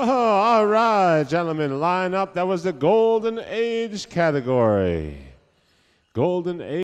All right, gentlemen, line up. That was the Golden Age category. Golden Age.